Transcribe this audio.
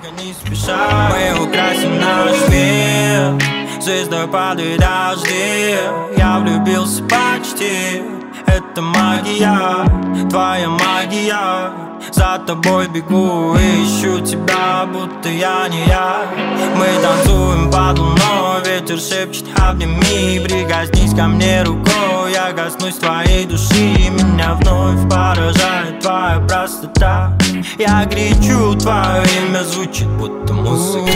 Только не спеша. Мы украсим наш мир Звездой падают дожди. Я влюбился почти Это магия, твоя магия. За тобой бегу ищу тебя, будто я не я. Мы танцуем под луной, ветер шепчет обними Прикоснись ко мне рукой, я коснусь твоей души Меня вновь поражает твоя простота Я кричу, твое имя звучит, будто музыка